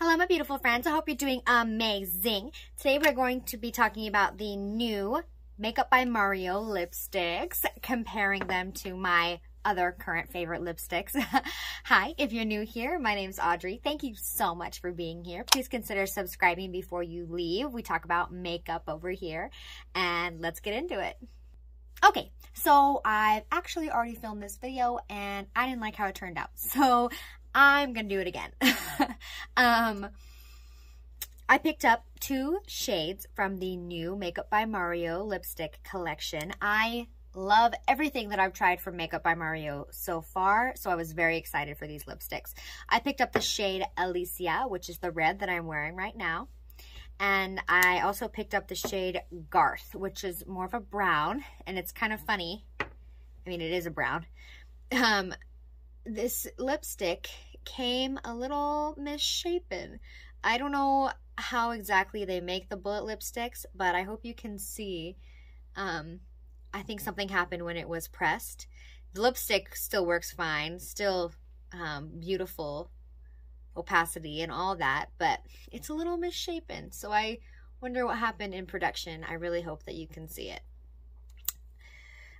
Hello, my beautiful friends. I hope you're doing amazing. Today we're going to be talking about the new Makeup by Mario lipsticks, comparing them to my other current favorite lipsticks. Hi, if you're new here, my name's Audrey. Thank you so much for being here. Please consider subscribing before you leave. We talk about makeup over here, and let's get into it. Okay, so I've actually already filmed this video and I didn't like how it turned out. So I'm gonna do it again. um, I picked up two shades from the new Makeup by Mario lipstick collection. I love everything that I've tried from Makeup by Mario so far, so I was very excited for these lipsticks. I picked up the shade Alicia, which is the red that I'm wearing right now. And I also picked up the shade Garth, which is more of a brown, and it's kind of funny. I mean, it is a brown. Um, this lipstick came a little misshapen. I don't know how exactly they make the bullet lipsticks, but I hope you can see. Um, I think something happened when it was pressed. The lipstick still works fine, still um, beautiful opacity and all that, but it's a little misshapen. So I wonder what happened in production. I really hope that you can see it.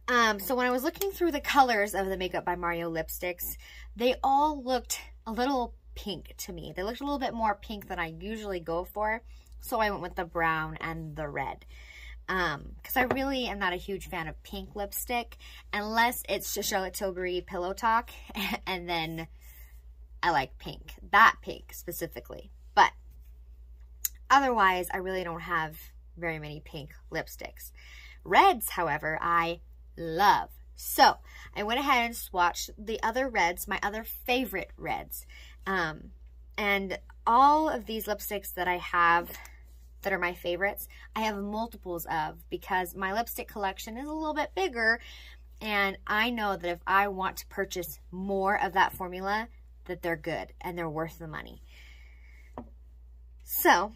Um, so when I was looking through the colors of the Makeup by Mario lipsticks, they all looked a little pink to me. They looked a little bit more pink than I usually go for. So I went with the brown and the red. Um, because I really am not a huge fan of pink lipstick unless it's Charlotte Tilbury Pillow Talk and then I like pink. That pink specifically. But otherwise, I really don't have very many pink lipsticks. Reds, however, I love. So I went ahead and swatched the other reds, my other favorite reds. Um, and all of these lipsticks that I have that are my favorites, I have multiples of because my lipstick collection is a little bit bigger. And I know that if I want to purchase more of that formula, that they're good and they're worth the money. So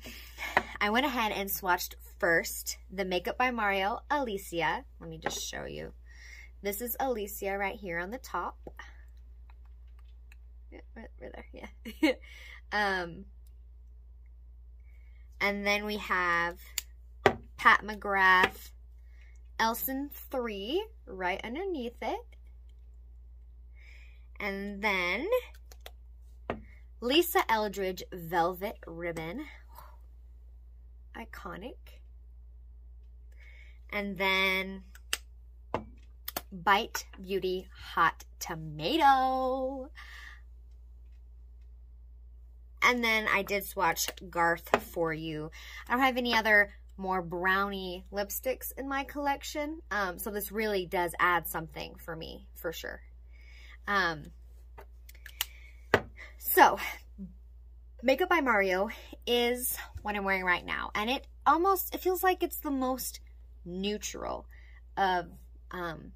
I went ahead and swatched first the Makeup by Mario Alicia. Let me just show you. This is Alicia right here on the top. Yeah, there, yeah. um, and then we have Pat McGrath Elson 3 right underneath it. And then Lisa Eldridge Velvet Ribbon. Iconic. And then Bite Beauty Hot Tomato. And then I did swatch Garth for you. I don't have any other more brownie lipsticks in my collection. Um, so this really does add something for me, for sure. Um, so, Makeup by Mario is what I'm wearing right now. And it almost, it feels like it's the most neutral of, um,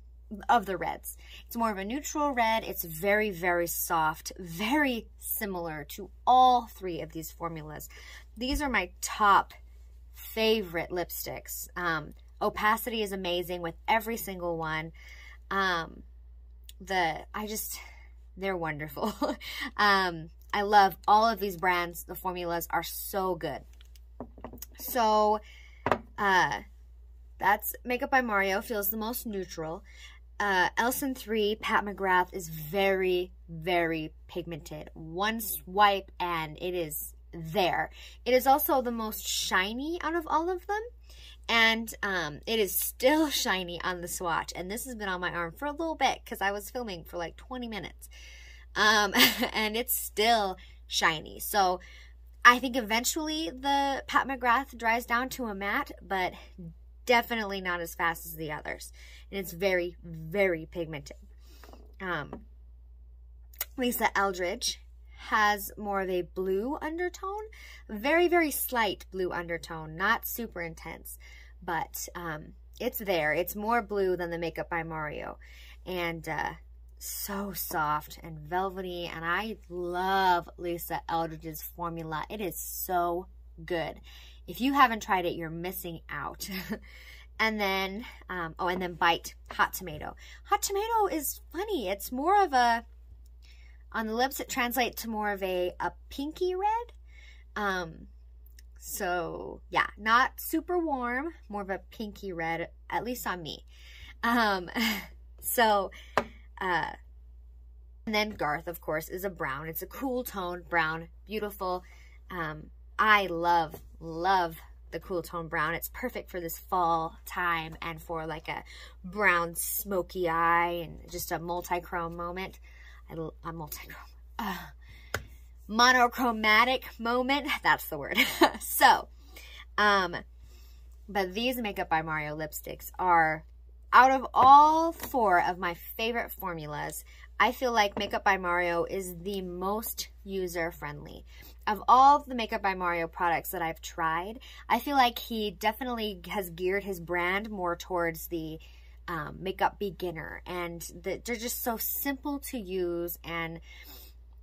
of the reds. It's more of a neutral red. It's very, very soft, very similar to all three of these formulas. These are my top favorite lipsticks. Um, opacity is amazing with every single one. Um, the, I just, they're wonderful. um, I love all of these brands. The formulas are so good. So, uh, that's Makeup by Mario. Feels the most neutral. Uh, Elson 3, Pat McGrath is very, very pigmented. One swipe and it is there. It is also the most shiny out of all of them. And um, it is still shiny on the swatch. And this has been on my arm for a little bit because I was filming for like 20 minutes. Um, and it's still shiny. So I think eventually the Pat McGrath dries down to a matte, but definitely not as fast as the others. And it's very, very pigmented. Um, Lisa Eldridge has more of a blue undertone. Very, very slight blue undertone. Not super intense, but um, it's there. It's more blue than the Makeup by Mario. And uh, so soft and velvety. And I love Lisa Eldridge's formula. It is so good. If you haven't tried it, you're missing out. and then, um, oh, and then Bite Hot Tomato. Hot Tomato is funny. It's more of a, on the lips, it translates to more of a, a pinky red. Um, so yeah, not super warm, more of a pinky red, at least on me. Um, so, uh, and then Garth, of course, is a brown. It's a cool tone brown, beautiful. Um, I love, love the cool tone brown. It's perfect for this fall time and for like a brown smoky eye and just a multi-chrome moment. I, a multi-chrome. Uh, monochromatic moment. That's the word. so, um, but these Makeup by Mario lipsticks are out of all four of my favorite formulas, I feel like Makeup by Mario is the most user-friendly. Of all the Makeup by Mario products that I've tried, I feel like he definitely has geared his brand more towards the um, makeup beginner. And the, they're just so simple to use and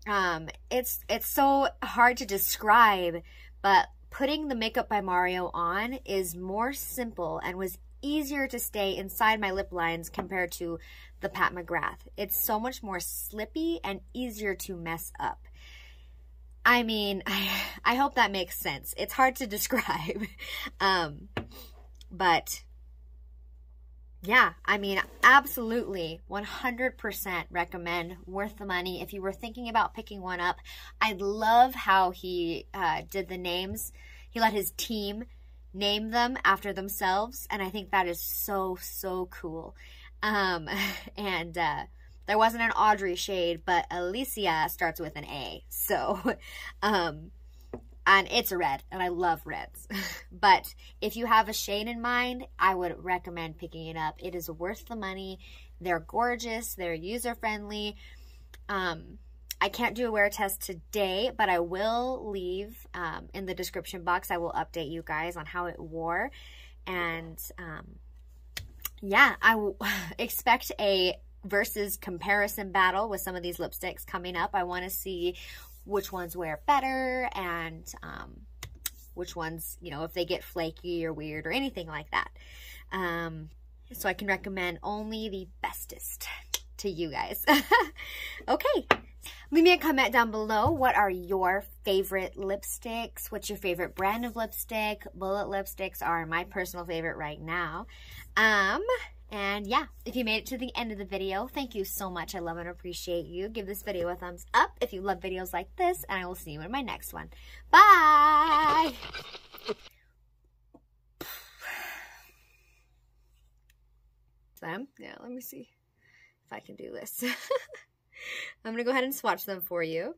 um, it's it's so hard to describe, but putting the Makeup by Mario on is more simple and was easier to stay inside my lip lines compared to the Pat McGrath. It's so much more slippy and easier to mess up. I mean, I, I hope that makes sense. It's hard to describe. um, but yeah, I mean, absolutely 100% recommend worth the money. If you were thinking about picking one up, I love how he uh, did the names. He let his team name them after themselves, and I think that is so, so cool. Um, and uh, there wasn't an Audrey shade, but Alicia starts with an A. So, um, and it's a red and I love reds. but if you have a shade in mind, I would recommend picking it up. It is worth the money. They're gorgeous. They're user-friendly. Um, I can't do a wear test today, but I will leave um, in the description box. I will update you guys on how it wore. And um, yeah, I expect a versus comparison battle with some of these lipsticks coming up. I want to see which ones wear better and um, which ones, you know, if they get flaky or weird or anything like that. Um, so I can recommend only the bestest to you guys. okay. Leave me a comment down below. What are your favorite lipsticks? What's your favorite brand of lipstick? Bullet lipsticks are my personal favorite right now. Um, and yeah, if you made it to the end of the video, thank you so much. I love and appreciate you. Give this video a thumbs up if you love videos like this, and I will see you in my next one. Bye! them. Yeah, let me see if I can do this. I'm going to go ahead and swatch them for you.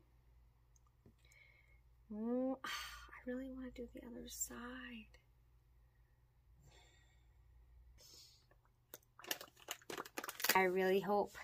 Oh, I really want to do the other side. I really hope